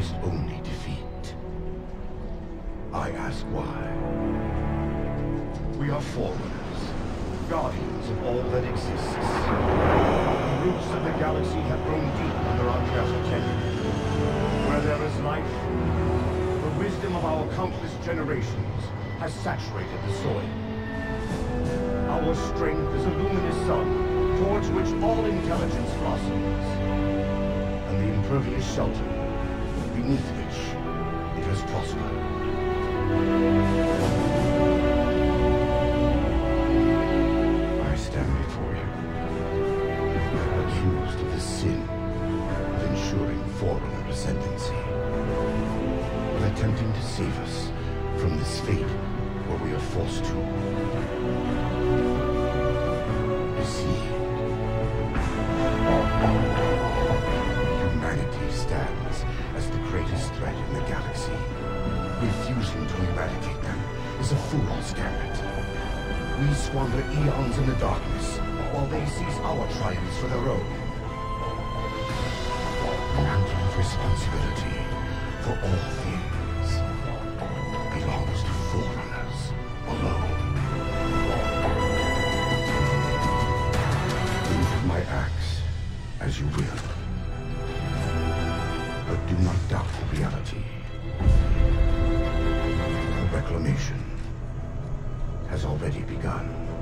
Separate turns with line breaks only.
Is only defeat. I ask why. We are forerunners, guardians of all that exists. The roots of the galaxy have grown deep under our careful tenure. Where there is life, the wisdom of our countless generations has saturated the soil. Our strength is a luminous sun towards which all intelligence blossoms, and the impervious shelter beneath which it has prospered. I stand before you, accused of the sin of ensuring Forerunner ascendancy, of attempting to save us from this fate where we are forced to Refusing to eradicate them is a fool's gambit. We squander eons in the darkness, while they seize our triumphs for their own. Of responsibility for all things belongs to Forerunners alone. Think my acts as you will. But do not doubt the reality. Already begun.